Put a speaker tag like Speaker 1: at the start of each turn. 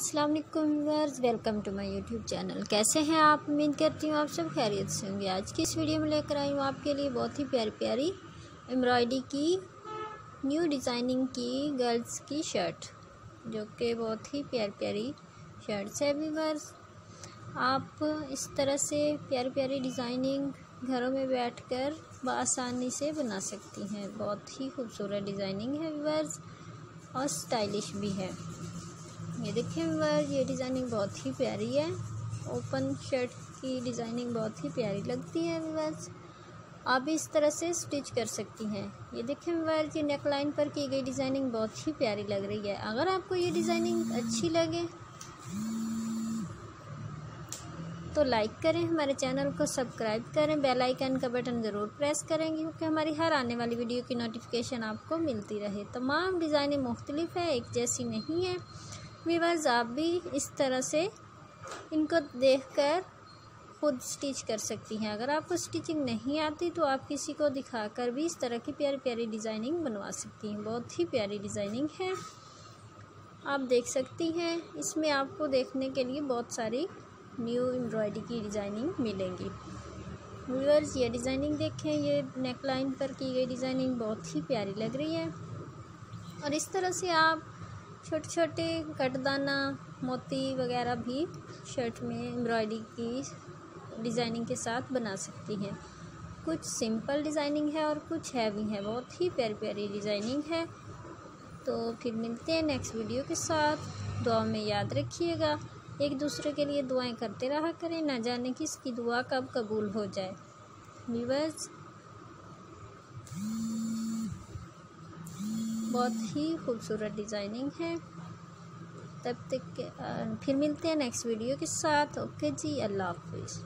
Speaker 1: अस्सलाम वालेकुम viewers, welcome to my YouTube channel. कैसे हैं आप? उम्मीद करती हूँ आप सब खैरियत से होंगे। आज की इस वीडियो में लेकर आई हूँ आपके लिए बहुत ही प्यारी प्यारी एम्ब्रॉयडरी की, न्यू डिज़ाइनिंग की गर्ल्स की शर्ट, जो कि बहुत ही प्यारी प्यारी शर्ट्स है व्यूअर्स। आप इस तरह से प्यारी प्यारी डिज़ाइनिंग घरों में बैठकर बसानी से बना सकती हैं। बहुत ही खूबसूरत डिज़ाइनिंग है व्यूअर्स, और स्टाइलिश भी है। ये देखिए व्यूअर्स ये डिज़ाइनिंग बहुत ही प्यारी है। ओपन शर्ट की डिज़ाइनिंग बहुत ही प्यारी लगती है व्यूअर्स आप इस तरह से स्टिच कर सकती हैं। ये देखें व्यूअर्स ये नेक लाइन पर की गई डिज़ाइनिंग बहुत ही प्यारी लग रही है। अगर आपको ये डिज़ाइनिंग अच्छी लगे तो लाइक करें, हमारे चैनल को सब्सक्राइब करें बेल आइकन का बटन ज़रूर प्रेस करें, क्योंकि हमारी हर आने वाली वीडियो की नोटिफिकेशन आपको मिलती रहे। तमाम डिज़ाइनें मुख्तलिफ़ है, एक जैसी नहीं है। वीवर्स आप भी इस तरह से इनको देखकर खुद स्टिच कर सकती हैं। अगर आपको स्टिचिंग नहीं आती तो आप किसी को दिखाकर भी इस तरह की प्यारी प्यारी डिज़ाइनिंग बनवा सकती हैं। बहुत ही प्यारी डिज़ाइनिंग है। आप देख सकती हैं, इसमें आपको देखने के लिए बहुत सारी न्यू एम्ब्रॉयडरी की डिज़ाइनिंग मिलेंगी। व्यूअर्स ये डिज़ाइनिंग देखें, ये नेक लाइन पर की गई डिज़ाइनिंग बहुत ही प्यारी लग रही है। और इस तरह से आप छोटे छोटे कटदाना, मोती वगैरह भी शर्ट में एम्ब्रॉयडरी की डिज़ाइनिंग के साथ बना सकती हैं। कुछ सिंपल डिज़ाइनिंग है और कुछ हैवी है। बहुत ही प्यारी प्यारी डिज़ाइनिंग है। तो फिर मिलते हैं नेक्स्ट वीडियो के साथ। दुआ में याद रखिएगा। एक दूसरे के लिए दुआएँ करते रहा करें। ना जाने कि इसकी दुआ कब कबूल हो जाए। बहुत ही खूबसूरत डिज़ाइनिंग है। तब तक फिर मिलते हैं नेक्स्ट वीडियो के साथ। ओके जी, अल्लाह हाफिज़।